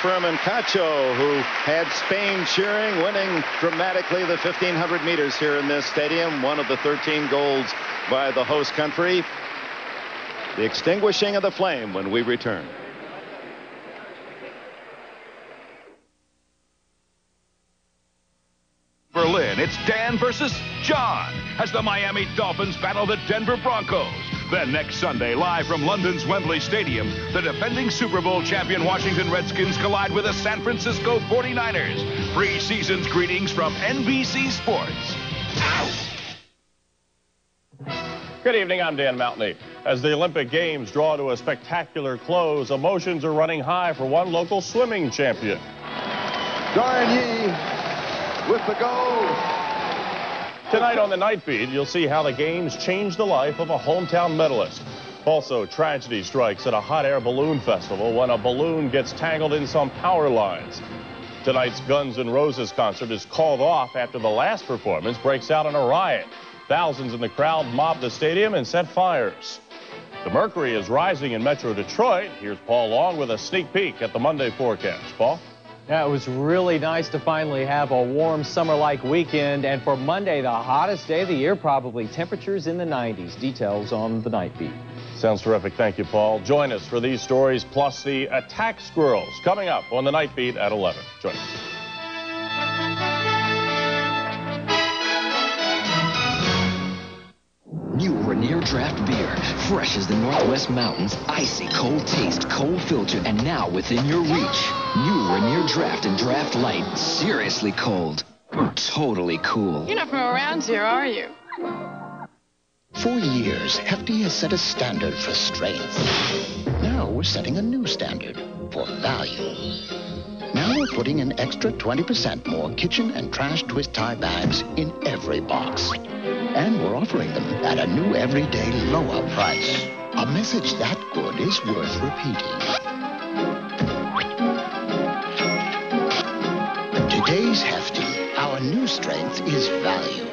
Fermín Cacho, who had Spain cheering, winning dramatically the 1,500 meters here in this stadium, one of the 13 golds by the host country. The extinguishing of the flame when we return. Berlin, it's Dan versus John as the Miami Dolphins battle the Denver Broncos. Then next Sunday, live from London's Wembley Stadium, the defending Super Bowl champion Washington Redskins collide with the San Francisco 49ers. Pre-season's greetings from NBC Sports. Good evening, I'm Dan Mountney. As the Olympic Games draw to a spectacular close, emotions are running high for one local swimming champion. Dorian Yee with the gold. Tonight on the Night Beat, you'll see how the Games changed the life of a hometown medalist. Also, tragedy strikes at a hot air balloon festival when a balloon gets tangled in some power lines. Tonight's Guns N' Roses concert is called off after the last performance breaks out in a riot. Thousands in the crowd mobbed the stadium and set fires. The mercury is rising in Metro Detroit. Here's Paul Long with a sneak peek at the Monday forecast. Paul? Yeah, it was really nice to finally have a warm summer-like weekend. And for Monday, the hottest day of the year, probably temperatures in the 90s. Details on the night beat. Sounds terrific. Thank you, Paul. Join us for these stories plus the attack squirrels coming up on the night beat at 11. Join us. Rainier Draft Beer. Fresh as the Northwest Mountains. Icy cold taste, cold filter, and now within your reach. New Rainier Draft and Draft Light. Seriously cold. Totally cool. You're not from around here, are you? For years, Hefty has set a standard for strength. Now we're setting a new standard for value. Now we're putting an extra 20% more kitchen and trash twist tie bags in every box. And we're offering them at a new everyday lower price. A message that good is worth repeating. Today's Hefty, our new strength is value.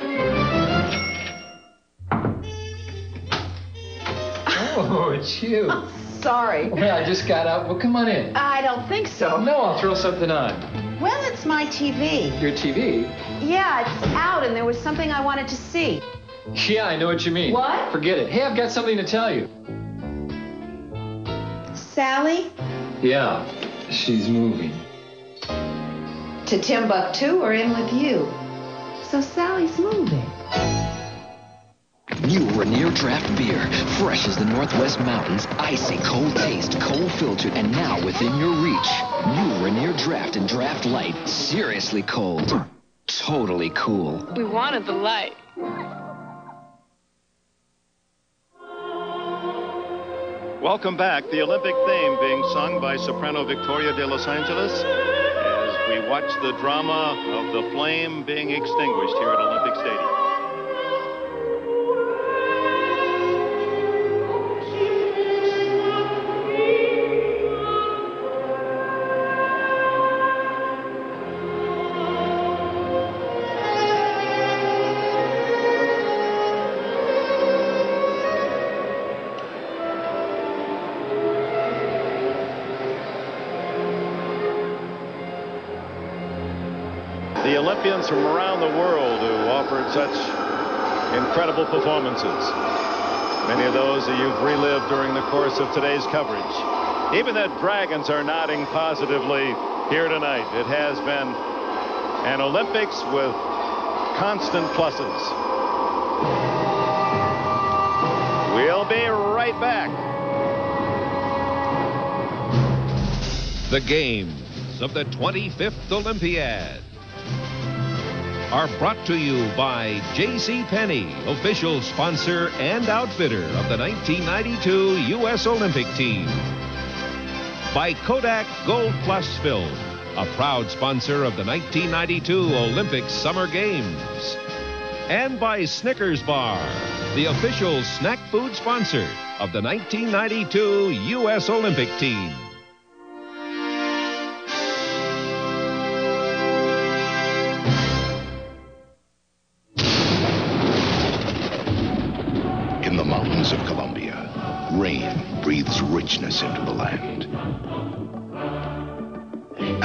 Oh, it's you. Sorry. Well, I just got up. Well, come on in. I don't think so. No, I'll throw something on. Well, it's my TV. Your TV? Yeah, it's out, and there was something I wanted to see. Yeah, I know what you mean. What? Forget it. Hey, I've got something to tell you. Sally? Yeah, she's moving. To Timbuktu or in with you? So Sally's moving. New Rainier Draft Beer. Fresh as the Northwest Mountains. Icy cold taste, cold filtered, and now within your reach. New Rainier Draft and Draft Light. Seriously cold. Totally cool. We wanted the light. Welcome back. The Olympic theme being sung by soprano Victoria de Los Angeles as we watch the drama of the flame being extinguished here at Olympic Stadium. The Olympians from around the world who offered such incredible performances. Many of those that you've relived during the course of today's coverage. Even the Dragons are nodding positively here tonight. It has been an Olympics with constant pluses. We'll be right back. The games of the 25th Olympiad are brought to you by J.C. Penney, official sponsor and outfitter of the 1992 U.S. Olympic team. By Kodak Gold Plus Film, a proud sponsor of the 1992 Olympic Summer Games. And by Snickers Bar, the official snack food sponsor of the 1992 U.S. Olympic team.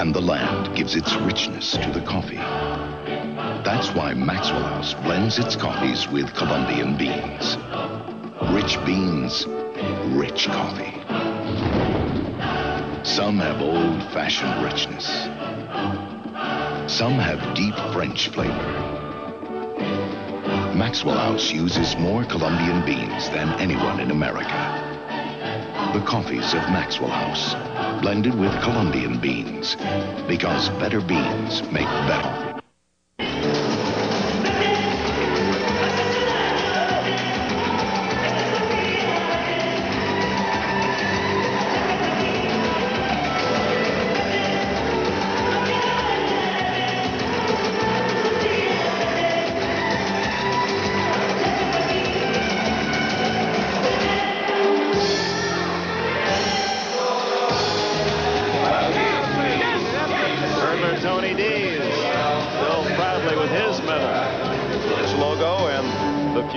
And the land gives its richness to the coffee. That's why Maxwell House blends its coffees with Colombian beans. Rich beans, rich coffee. Some have old-fashioned richness. Some have deep French flavor. Maxwell House uses more Colombian beans than anyone in America. The coffees of Maxwell House, blended with Colombian beans, because better beans make better.